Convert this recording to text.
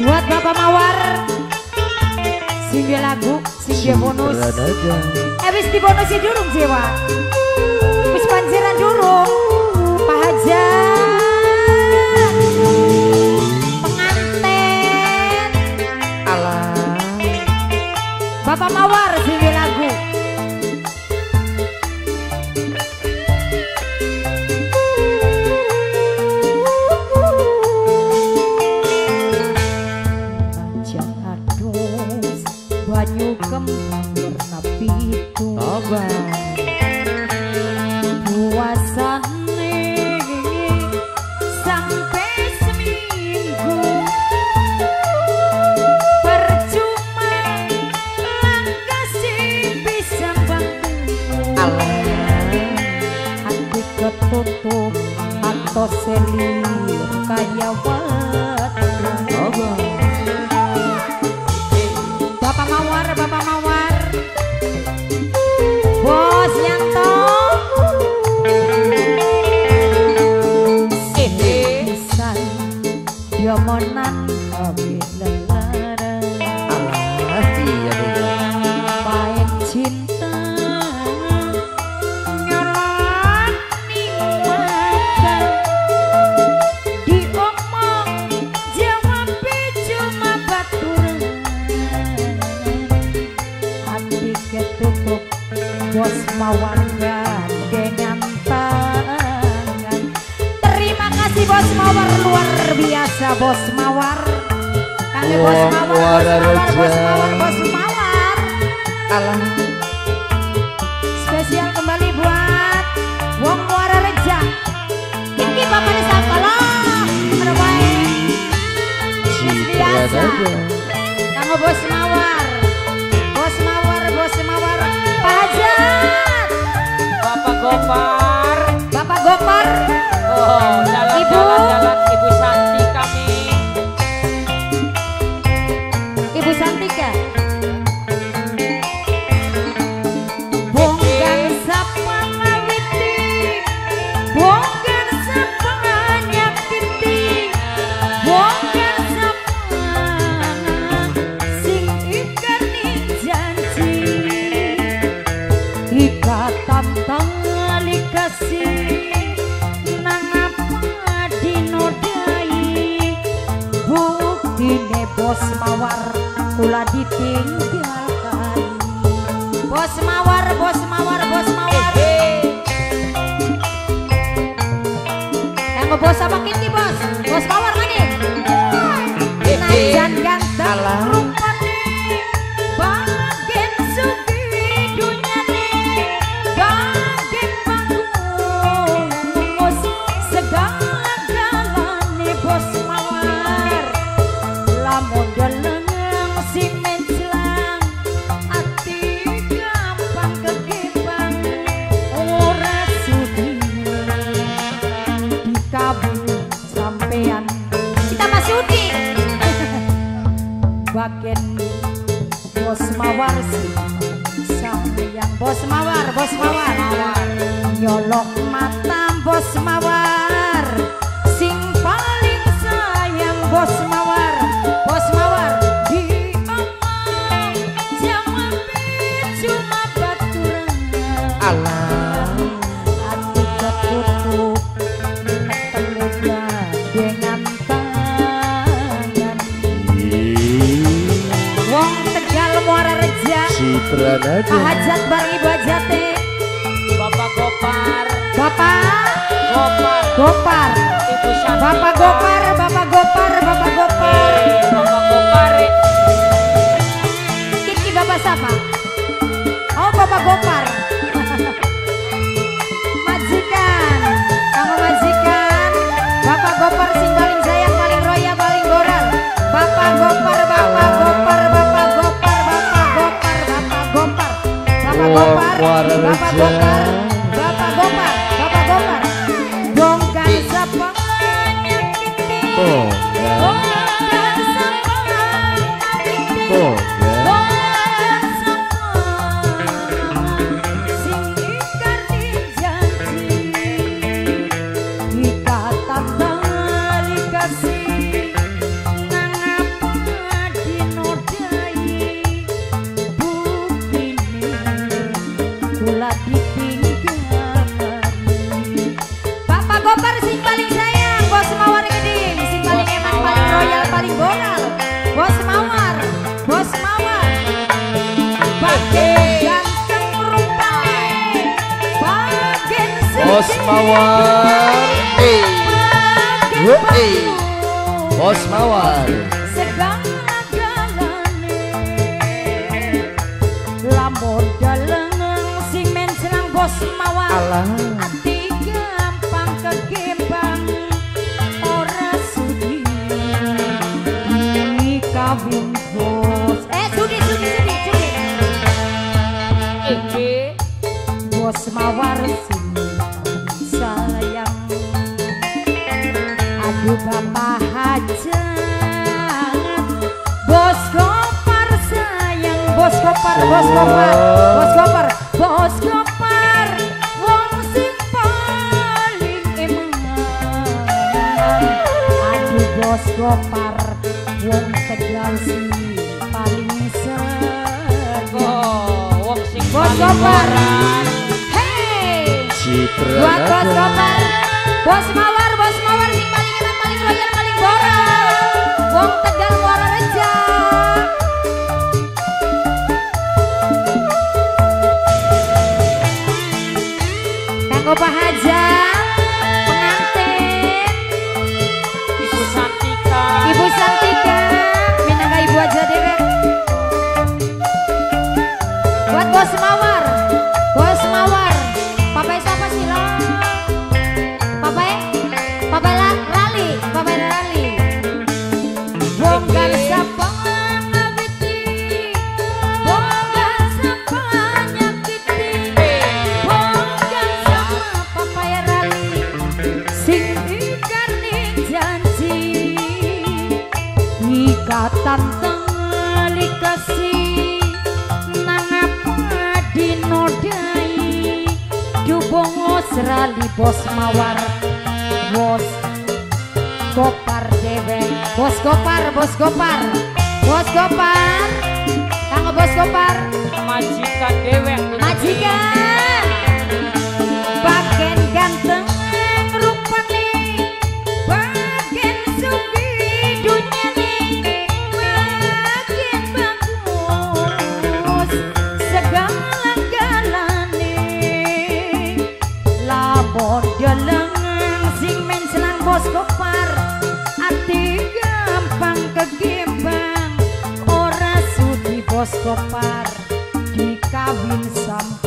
Buat Bapak Mawar. Singge lagu, singge bonus. Eh wis di bonus durung jiwa Wis panjiran durung. Pak Hajat atau selir kaya Bapak Mawar, Bapak Mawar ketutup bos mawar dengan tangan Terima kasih bos mawar. Luar biasa bos mawar. Kami bos mawar, bos mawar, bos Reja. mawar, bos mawar. Alah Spesial kembali buat Wong Muara Reja Kiki Bapak di Sakala Ada baik biasa. Kamu bos mawar Bapak Gopar. Bapak Gopar Oh, jalan-jalan Buktine bos mawar kula ditinggalkan. Bos mawar, bos mawar, bos mawar. Yang bos apa kini bos? Bagian Bos Mawar sih. Sayang Bos Mawar, Bos Mawar Nyolok mata Bos Mawar Pak aja Hajat bareng Ibu Hajate Bapak Gopar. Bapak Gopar. Gopar Ibu Santi. Bapak Gopar Bapak Gopar Bapak. Gopar Bapak Gopar Bapak Gopar. Sepanjang ini Oh Bos Mawar. Eh. Eh. Bos Mawar. galane lamun daleng sing men senang bos mawar Alah. ati gampang kegembang ora sudi kawin bos gopar bos gopar bos gopar wong sing paling emang aduh bos gopar wong tegal sing paling sego oh, wong sing Bos Gopar. Hey! Citra Buat bos. Gopar, bos Mawar, bos Mawar sing paling enak, paling royal, paling boral. Wong Tegal dinodai Jubongo serali bos mawar Bos Gopar dewe Bos Gopar, bos Gopar Bos Gopar Kanggo bos Gopar Majikan dewek. Majikan Labor deleng sing men senang bos kopar Ati gampang kegembang Ora sudi bos kopar Dikawin sampean